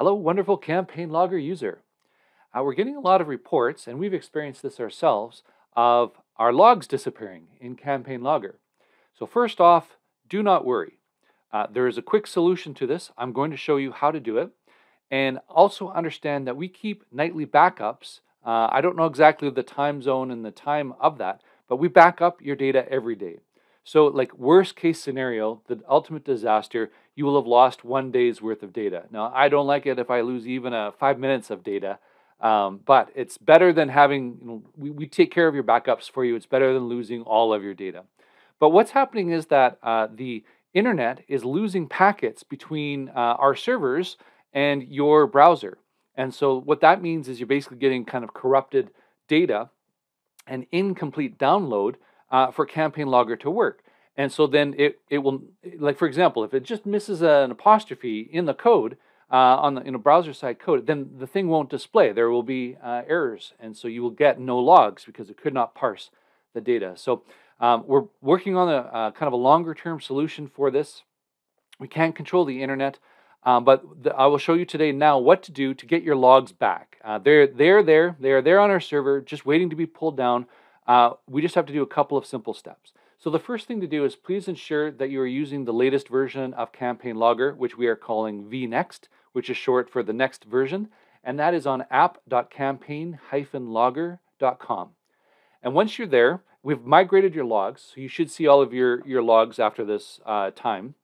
Hello, wonderful campaign logger user. Uh, we're getting a lot of reports, and we've experienced this ourselves, of our logs disappearing in campaign logger. So first off, do not worry. Uh, there is a quick solution to this. I'm going to show you how to do it. And also understand that we keep nightly backups. Uh, I don't know exactly the time zone and the time of that, but we back up your data every day. So, like worst case scenario, the ultimate disaster, you will have lost one day's worth of data. Now, I don't like it if I lose even a five minutes of data, um, but it's better than having, you know, we, we take care of your backups for you. It's better than losing all of your data. But what's happening is that uh, the internet is losing packets between uh, our servers and your browser. And so, what that means is you're basically getting kind of corrupted data and incomplete download uh, for campaign logger to work. And so then it, it will, like for example, if it just misses an apostrophe in the code, uh, on the in a browser side code, then the thing won't display. There will be uh, errors, and so you will get no logs because it could not parse the data. So um, we're working on a uh, kind of a longer term solution for this. We can't control the internet, um, but the, I will show you today now what to do to get your logs back. Uh, they're they're there. They are there on our server, just waiting to be pulled down. Uh, we just have to do a couple of simple steps. So the first thing to do is please ensure that you are using the latest version of Campaign Logger, which we are calling vNext, which is short for the next version, and that is on app.campaign-logger.com. And once you're there, we've migrated your logs, so you should see all of your, your logs after this uh, time,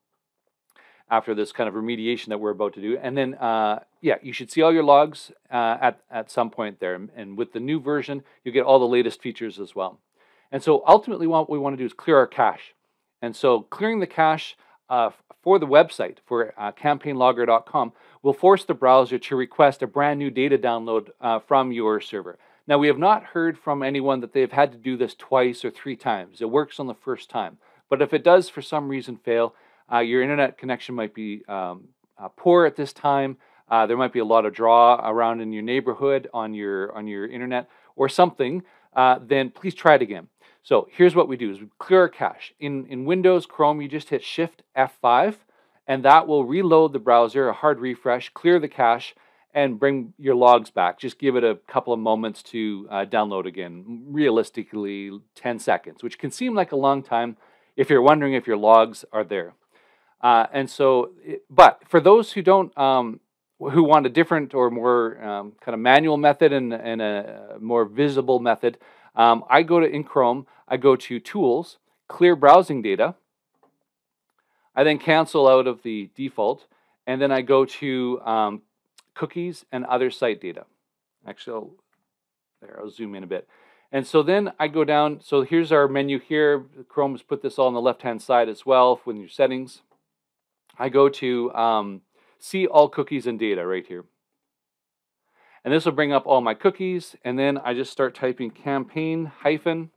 after this kind of remediation that we're about to do. And then, uh, yeah, you should see all your logs uh, at, at some point there. And with the new version, you get all the latest features as well. And so ultimately what we want to do is clear our cache. And so clearing the cache uh, for the website, for uh, campaignlogger.com, will force the browser to request a brand new data download uh, from your server. Now, we have not heard from anyone that they've had to do this twice or three times. It works on the first time. But if it does for some reason fail, uh, your internet connection might be um, uh, poor at this time. Uh, there might be a lot of draw around in your neighborhood on your on your internet or something. then please try it again. So here's what we do is we clear our cache. In, in Windows Chrome, you just hit Shift F5, and that will reload the browser, a hard refresh, clear the cache, and bring your logs back. Just give it a couple of moments to uh, download again, realistically 10 seconds, which can seem like a long time if you're wondering if your logs are there. Uh, and so, but for those who don't, um, who want a different or more um, kind of manual method and, and a more visible method, um, I go to in Chrome, I go to Tools, Clear Browsing Data. I then cancel out of the default, and then I go to um, Cookies and Other Site Data. Actually, I'll, there, I'll zoom in a bit. And so then I go down, so here's our menu here. Chrome has put this all on the left-hand side as well with your settings. I go to um, See All Cookies and Data right here. And this will bring up all my cookies. And then I just start typing campaign hyphen.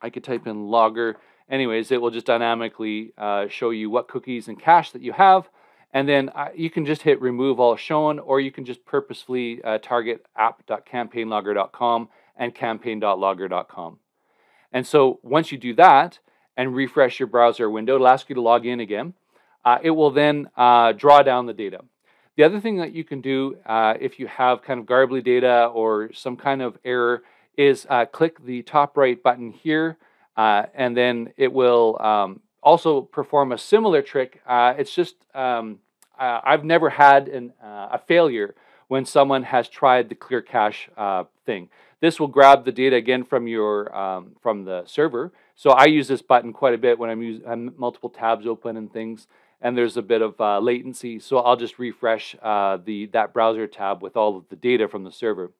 I could type in logger. Anyways, it will just dynamically uh, show you what cookies and cache that you have. And then uh, you can just hit remove all shown, or you can just purposefully uh, target app.campaignlogger.com and campaign.logger.com. And so once you do that and refresh your browser window, it'll ask you to log in again. Uh, it will then uh, draw down the data. The other thing that you can do uh, if you have kind of garbly data or some kind of error is uh, click the top right button here, uh, and then it will um, also perform a similar trick. Uh, it's just, um, I've never had an, a failure when someone has tried the clear cache thing. This will grab the data again from your um, from the server. So I use this button quite a bit when I'm using multiple tabs open and things and there's a bit of uh, latency. So I'll just refresh uh, the that browser tab with all of the data from the server.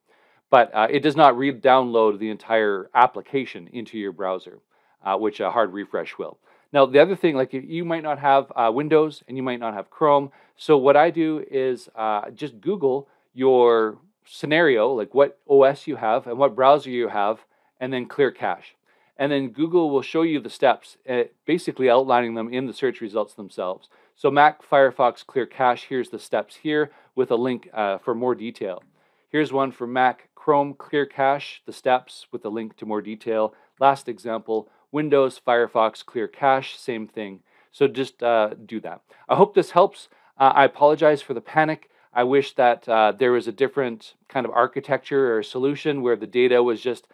But uh, it does not re-download the entire application into your browser, uh, which a hard refresh will. Now the other thing, like you might not have uh, Windows and you might not have Chrome. So what I do is uh, just Google your scenario, like what OS you have and what browser you have, and then clear cache. And then Google will show you the steps, uh, basically outlining them in the search results themselves. So Mac Firefox Clear Cache, here's the steps here with a link uh, for more detail. Here's one for Mac Chrome Clear Cache, the steps with a link to more detail. Last example, Windows Firefox Clear Cache, same thing. So just uh, do that. I hope this helps. Uh, I apologize for the panic. I wish that uh, there was a different kind of architecture or solution where the data was just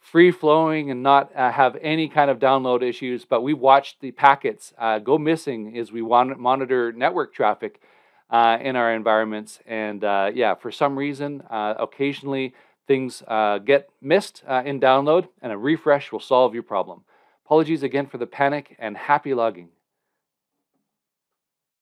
free flowing and not uh, have any kind of download issues. But we watched the packets uh, go missing as we want monitor network traffic uh, in our environments. And uh, yeah, for some reason, uh, occasionally things uh, get missed in download, and a refresh will solve your problem. Apologies again for the panic and happy logging.